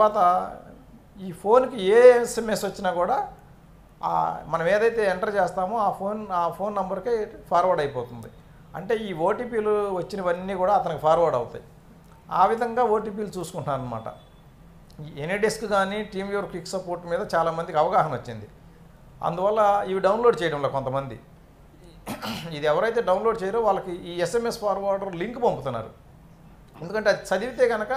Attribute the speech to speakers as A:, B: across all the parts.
A: తర్వాత ఈ ఫోన్కి ఏ ఎస్ఎంఎస్ వచ్చినా కూడా మనం ఏదైతే ఎంటర్ చేస్తామో ఆ ఫోన్ ఆ ఫోన్ నెంబర్కి ఫార్వర్డ్ అయిపోతుంది. అంటే ఈ ఓటీపీలు వచ్చినవన్నీ కూడా అతనికి ఫార్వర్డ్ అవుతాయి. ఆ విధంగా ఓటీపీలు చూసుకుంటాను అనమాట ఎనీడెస్క్ కానీ టీమ్ యువర్ క్లిక్ సపోర్ట్ మీద చాలామందికి అవగాహన వచ్చింది. అందువల్ల ఇవి డౌన్లోడ్ చేయడంలో కొంతమంది. ఇది ఎవరైతే డౌన్లోడ్ చేయరో వాళ్ళకి ఈ ఎస్ఎంఎస్ ఫార్వర్డర్ లింక్ పంపుతున్నారు. ఎందుకంటే అది చదివితే కనుక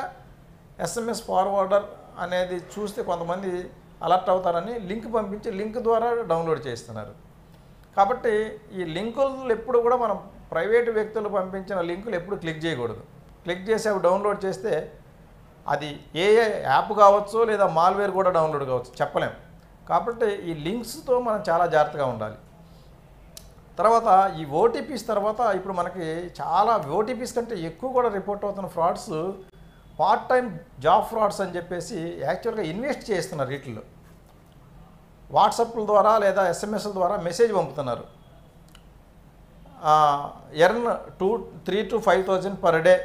A: ఎస్ఎంఎస్ ఫార్వర్డర్ అనేది చూస్తే కొంతమంది అలర్ట్ అవుతారని లింక్ పంపించి లింక్ ద్వారా డౌన్లోడ్ చేస్తున్నారు. కాబట్టి ఈ లింకులు ఎప్పుడు కూడా మనం ప్రైవేటు వ్యక్తులు పంపించిన లింకులు ఎప్పుడు క్లిక్ చేయకూడదు. క్లిక్ చేసి అవి డౌన్లోడ్ చేస్తే అది ఏ ఏ యాప్ కావచ్చు లేదా మాల్వేర్ కూడా డౌన్లోడ్ కావచ్చు. చెప్పలేం. కాబట్టి ఈ లింక్స్తో మనం చాలా జాగ్రత్తగా ఉండాలి. తర్వాత ఈ ఓటీపీస్ తర్వాత ఇప్పుడు మనకి చాలా ఓటీపీస్ కంటే ఎక్కువ కూడా రిపోర్ట్ అవుతున్న frauds part time job frauds అని చెప్పేసి యాక్చువల్గా ఇన్వెస్ట్ చేస్తున్నారు వీటిల్లో వాట్సాప్ల ద్వారా లేదా ఎస్ఎంఎస్ల ద్వారా మెసేజ్ పంపుతున్నారు. Earn two three to five thousand per day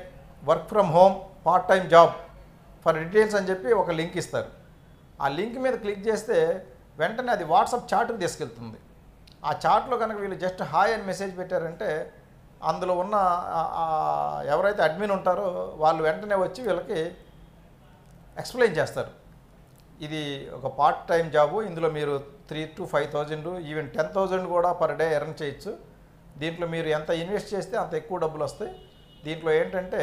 A: work from home part time job for details అని చెప్పి ఒక లింక్ ఇస్తారు. ఆ లింక్ మీద క్లిక్ చేస్తే వెంటనే అది వాట్సాప్ చాట్కి తీసుకెళ్తుంది. ఆ చాట్లో కనుక వీళ్ళు జస్ట్ హాయ్ అని మెసేజ్ పెట్టారంటే అందులో ఉన్న ఎవరైతే అడ్మిన్ ఉంటారో వాళ్ళు వెంటనే వచ్చి వీళ్ళకి ఎక్స్ప్లెయిన్ చేస్తారు. ఇది ఒక పార్ట్ టైం జాబు ఇందులో మీరు three to five thousand even ten thousand కూడా పర్ డే ఎర్న్ చేయొచ్చు. దీంట్లో మీరు ఎంత ఇన్వెస్ట్ చేస్తే అంత ఎక్కువ డబ్బులు వస్తాయి. దీంట్లో ఏంటంటే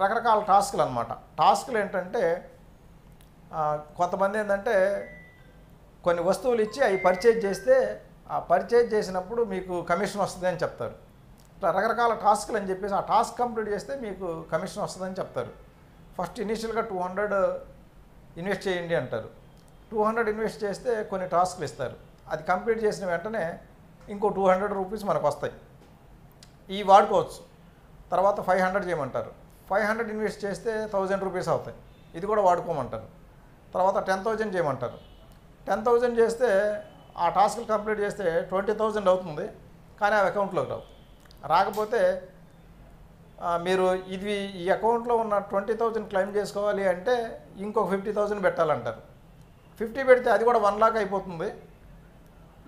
A: రకరకాల టాస్క్లు అనమాట టాస్క్లు ఏంటంటే కొంతమంది ఏంటంటే కొన్ని వస్తువులు ఇచ్చి అవి పర్చేజ్ చేస్తే ఆ పర్చేజ్ చేసినప్పుడు మీకు కమిషన్ వస్తుంది అని చెప్తారు. రకరకాల టాస్క్లు అని చెప్పేసి ఆ టాస్క్ కంప్లీట్ చేస్తే మీకు కమిషన్ వస్తుందని చెప్తారు. ఫస్ట్ ఇనీషియల్గా టూ హండ్రెడ్ ఇన్వెస్ట్ చేయండి అంటారు. టూ హండ్రెడ్ ఇన్వెస్ట్ చేస్తే కొన్ని టాస్క్లు ఇస్తారు. అది కంప్లీట్ చేసిన వెంటనే ఇంకో టూ హండ్రెడ్ రూపీస్ మనకు వస్తాయి. ఈ వాడుకోవచ్చు. తర్వాత ఫైవ్ హండ్రెడ్ చేయమంటారు. ఫైవ్ హండ్రెడ్ ఇన్వెస్ట్ చేస్తే థౌజండ్ రూపీస్ అవుతాయి. ఇది కూడా వాడుకోమంటారు. తర్వాత టెన్ థౌజండ్ చేయమంటారు. టెన్ థౌజండ్ చేస్తే ఆ టాస్క్లు కంప్లీట్ చేస్తే ట్వంటీ థౌజండ్ అవుతుంది. కానీ ఆ అకౌంట్లోకి రావు. రాకపోతే మీరు ఇది ఈ అకౌంట్లో ఉన్న ట్వంటీ థౌజండ్ క్లెయిమ్ చేసుకోవాలి అంటే ఇంకొక ఫిఫ్టీ థౌజండ్ పెట్టాలంటారు. ఫిఫ్టీ పెడితే అది కూడా వన్ లాక్ అయిపోతుంది.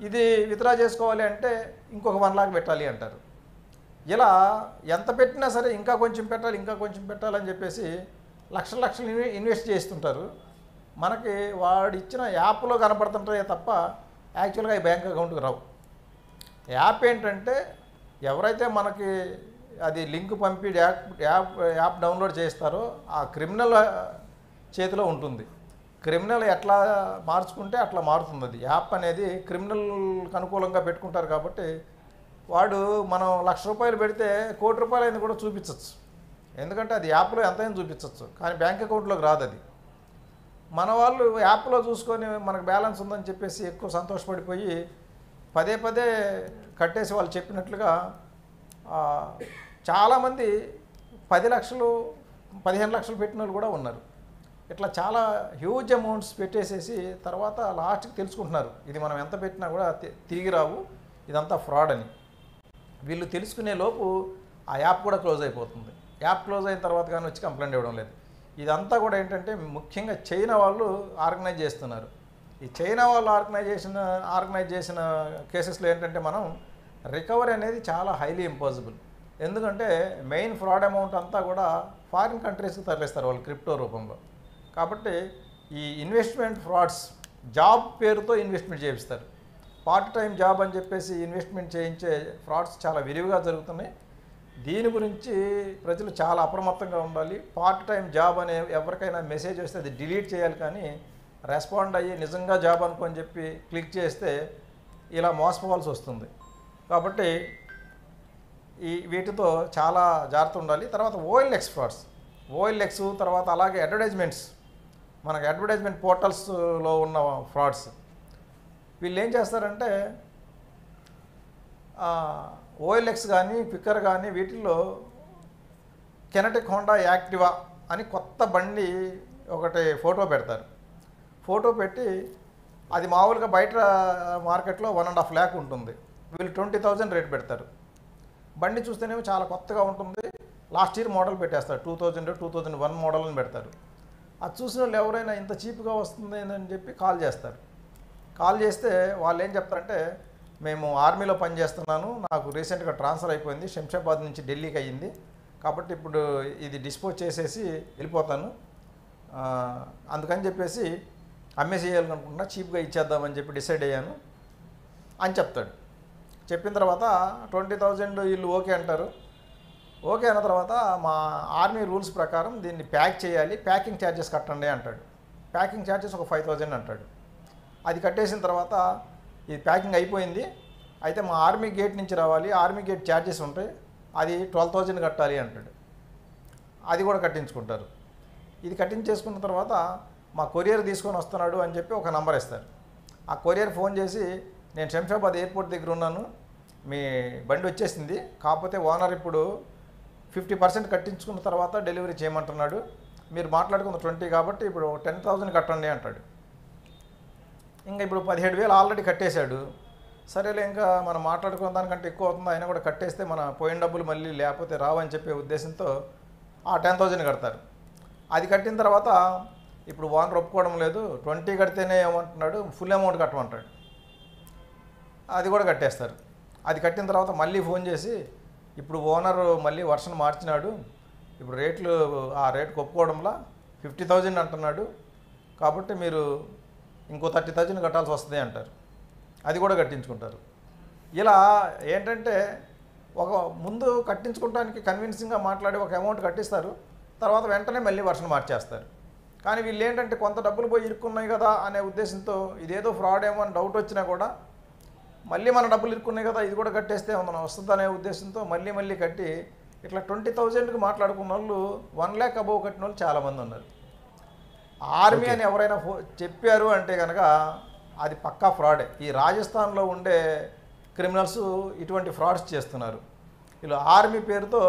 A: ఇది విత్డ్రా చేసుకోవాలి అంటే ఇంకొక వన్ లాక్ పెట్టాలి అంటారు. ఇలా ఎంత పెట్టినా సరే ఇంకా కొంచెం పెట్టాలి ఇంకా కొంచెం పెట్టాలని చెప్పేసి లక్షల లక్షలు ఇన్వెస్ట్ చేస్తుంటారు. మనకి వాడు ఇచ్చిన యాప్లో కనపడుతుంటాయే తప్ప యాక్చువల్గా ఈ బ్యాంక్ అకౌంట్కి రావు. యాప్ ఏంటంటే ఎవరైతే మనకి అది లింక్ పంపి యాప్ యాప్ యాప్ డౌన్లోడ్ చేస్తారో ఆ క్రిమినల్ చేతిలో ఉంటుంది. క్రిమినల్ ఎట్లా మార్చుకుంటే అట్లా మారుతుంది అది యాప్ అనేది క్రిమినల్కి అనుకూలంగా పెట్టుకుంటారు కాబట్టి వాడు మనం లక్ష రూపాయలు పెడితే కోటి రూపాయలు అయింది కూడా చూపించవచ్చు ఎందుకంటే అది యాప్లో ఎంతైనా చూపించవచ్చు కానీ బ్యాంక్ అకౌంట్లోకి రాదు అది మన వాళ్ళు యాప్లో చూసుకొని మనకు బ్యాలెన్స్ ఉందని చెప్పేసి ఎక్కువ సంతోషపడిపోయి పదే పదే కట్టేసి వాళ్ళు చెప్పినట్లుగా చాలామంది పది లక్షలు పదిహేను లక్షలు పెట్టిన వాళ్ళు కూడా ఉన్నారు. ఇట్లా చాలా హ్యూజ్ అమౌంట్స్ పెట్టేసేసి తర్వాత లాస్ట్కి తెలుసుకుంటున్నారు. ఇది మనం ఎంత పెట్టినా కూడా తిరిగి రావు. ఇదంతా ఫ్రాడ్ అని. వీళ్ళు తెలుసుకునే లోపు ఆ యాప్ కూడా క్లోజ్ అయిపోతుంది. యాప్ క్లోజ్ అయిన తర్వాత కానీ వచ్చి కంప్లైంట్ ఇవ్వడం లేదు. ఇదంతా కూడా ఏంటంటే ముఖ్యంగా చైనా వాళ్ళు ఆర్గనైజ్ చేస్తున్నారు. ఈ చైనా వాళ్ళు ఆర్గనైజేషన్ ఆర్గనైజ్ చేసిన కేసెస్లో ఏంటంటే మనం రికవరీ అనేది చాలా హైలీ ఇంపాసిబుల్. ఎందుకంటే మెయిన్ ఫ్రాడ్ అమౌంట్ అంతా కూడా ఫారిన్ కంట్రీస్కి తరలిస్తారు వాళ్ళు క్రిప్టో రూపంలో. కాబట్టి ఈ ఇన్వెస్ట్మెంట్ ఫ్రాడ్స్ జాబ్ పేరుతో ఇన్వెస్ట్మెంట్ చేపిస్తారు. పార్ట్ టైం జాబ్ అని చెప్పేసి ఇన్వెస్ట్మెంట్ చేయించే ఫ్రాడ్స్ చాలా విరివిగా జరుగుతున్నాయి. దీని గురించి ప్రజలు చాలా అప్రమత్తంగా ఉండాలి. పార్ట్ టైం జాబ్ అనే ఎవరికైనా మెసేజ్ వస్తే అది డిలీట్ చేయాలి కానీ రెస్పాండ్ అయ్యి నిజంగా జాబ్ అనుకొని చెప్పి క్లిక్ చేస్తే ఇలా మోసపోవాల్సి వస్తుంది. కాబట్టి ఈ వీటితో చాలా జాగ్రత్త ఉండాలి. తర్వాత ఓఎల్ఎక్స్ ఫ్రాడ్స్ ఓఎల్ఎక్స్ తర్వాత అలాగే అడ్వర్టైజ్మెంట్స్ మనకు అడ్వర్టైజ్మెంట్ పోర్టల్స్లో ఉన్న ఫ్రాడ్స్. వీళ్ళు ఏం చేస్తారంటే ఓఎల్ఎక్స్ కానీ క్విక్కర్ కానీ వీటిల్లో కెనటిక్ హోండా యాక్టివా అని కొత్త బండి ఒకటి ఫోటో పెడతారు. ఫోటో పెట్టి అది మామూలుగా బయట మార్కెట్లో వన్ అండ్ హాఫ్ ల్యాక్ ఉంటుంది. వీళ్ళు ట్వంటీ థౌజండ్ రేట్ పెడతారు. బండి చూస్తేనేమో చాలా కొత్తగా ఉంటుంది. లాస్ట్ ఇయర్ మోడల్ పెట్టేస్తారు. Two thousand two thousand one మోడల్ని పెడతారు. అది చూసిన వాళ్ళు ఎవరైనా ఇంత చీప్గా వస్తుంది అని చెప్పి కాల్ చేస్తారు. కాల్ చేస్తే వాళ్ళు ఏం చెప్తారంటే మేము ఆర్మీలో పనిచేస్తున్నాను. నాకు రీసెంట్గా ట్రాన్స్ఫర్ అయిపోయింది. శంషాబాద్ నుంచి ఢిల్లీకి అయ్యింది. కాబట్టి ఇప్పుడు ఇది డిస్పోజ్ చేసేసి వెళ్ళిపోతాను. అందుకని చెప్పేసి అమ్మేసేయాలనుకుంటున్నా చీప్గా ఇచ్చేద్దామని చెప్పి డిసైడ్ అయ్యాను అని చెప్తాడు. చెప్పిన తర్వాత ట్వంటీ థౌజండ్ వీళ్ళు ఓకే అంటారు. ఓకే అన్న తర్వాత మా ఆర్మీ రూల్స్ ప్రకారం దీన్ని ప్యాక్ చేయాలి ప్యాకింగ్ ఛార్జెస్ కట్టండి అంటాడు. ప్యాకింగ్ ఛార్జెస్ ఒక ఫైవ్ థౌజండ్ అంటాడు. అది కట్టేసిన తర్వాత ఇది ప్యాకింగ్ అయిపోయింది. అయితే మా ఆర్మీ గేట్ నుంచి రావాలి ఆర్మీ గేట్ ఛార్జెస్ ఉంటాయి అది ట్వెల్వ్ థౌజండ్ కట్టాలి అంటాడు. అది కూడా కట్టించుకుంటారు. ఇది కట్టించేసుకున్న తర్వాత మా కొరియర్ తీసుకొని వస్తున్నాడు అని చెప్పి ఒక నంబర్ ఇస్తారు. ఆ కొరియర్ ఫోన్ చేసి నేను శంషాబాద్ ఎయిర్పోర్ట్ దగ్గర ఉన్నాను మీ బండి వచ్చేసింది కాకపోతే ఓనర్ ఇప్పుడు ఫిఫ్టీ పర్సెంట్ కట్టించుకున్న తర్వాత డెలివరీ చేయమంటున్నాడు. మీరు మాట్లాడుకున్న ట్వంటీ కాబట్టి ఇప్పుడు టెన్ థౌజండ్ కట్టండి అంటాడు. ఇంకా ఇప్పుడు పదిహేడు వేలు ఆల్రెడీ కట్టేశాడు. సరేలే ఇంకా మనం మాట్లాడుకున్న దానికంటే ఎక్కువ అవుతుంది? అయినా కూడా కట్టేస్తే మన పోయిన డబ్బులు మళ్ళీ లేకపోతే రావని చెప్పే ఉద్దేశంతో ఆ టెన్ థౌజండ్ కడతారు. అది కట్టిన తర్వాత ఇప్పుడు ఓనర్ ఒప్పుకోవడం లేదు ట్వంటీ కడితేనే ఏమంటున్నాడు ఫుల్ అమౌంట్ కట్టమంటాడు. అది కూడా కట్టేస్తారు. అది కట్టిన తర్వాత మళ్ళీ ఫోన్ చేసి ఇప్పుడు ఓనర్ మళ్ళీ వర్షన్ మార్చినాడు ఇప్పుడు రేట్లు ఆ రేట్ ఒప్పుకోవడంలా ఫిఫ్టీ థౌజండ్ అంటున్నాడు కాబట్టి మీరు ఇంకో థర్టీ థౌజండ్ కట్టాల్సి వస్తుంది అంటారు. అది కూడా కట్టించుకుంటారు. ఇలా ఏంటంటే ఒక ముందు కట్టించుకోవడానికి కన్విన్సింగ్గా మాట్లాడి ఒక అమౌంట్ కట్టిస్తారు తర్వాత వెంటనే మళ్ళీ వర్షన్ మార్చేస్తారు. కానీ వీళ్ళు ఏంటంటే కొంత డబ్బులు పోయి ఇరుక్కున్నాయి కదా అనే ఉద్దేశంతో ఇదేదో ఫ్రాడ్ ఏమో అని డౌట్ వచ్చినా కూడా మళ్ళీ మన డబ్బులు ఇరుక్కున్నాయి కదా ఇది కూడా కట్టేస్తే మనం వస్తుందనే ఉద్దేశంతో మళ్ళీ మళ్ళీ కట్టి ఇట్లా ట్వంటీ థౌజండ్కి మాట్లాడుకున్న వాళ్ళు వన్ ల్యాక్ అబోవ్ కట్టిన వాళ్ళు చాలామంది ఉన్నారు. ఆర్మీ అని ఎవరైనా చెప్పారు అంటే కనుక అది పక్కా ఫ్రాడే. ఈ రాజస్థాన్లో ఉండే క్రిమినల్స్ ఇటువంటి ఫ్రాడ్స్ చేస్తున్నారు. వీళ్ళు ఆర్మీ పేరుతో